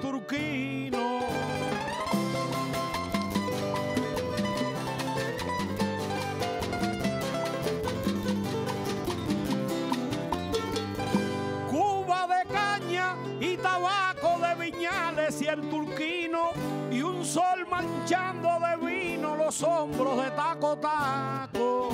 turquino. Cuba de caña y tabaco de viñales y el turquino y un sol manchando de vino los hombros de taco taco.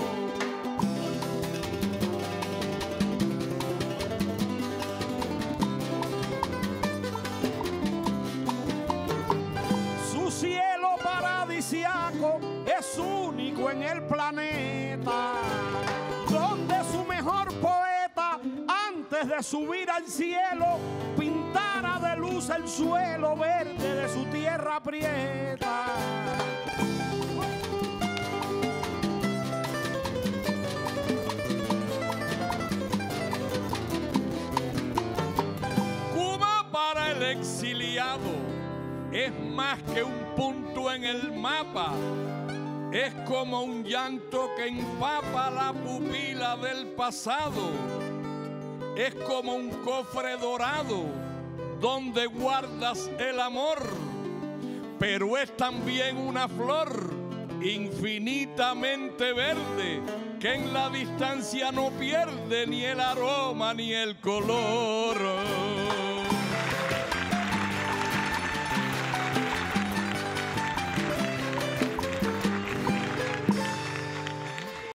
En el planeta, donde su mejor poeta, antes de subir al cielo, pintara de luz el suelo verde de su tierra prieta. Cuba para el exiliado es más que un punto en el mapa. Es como un llanto que empapa la pupila del pasado. Es como un cofre dorado donde guardas el amor. Pero es también una flor infinitamente verde que en la distancia no pierde ni el aroma ni el color.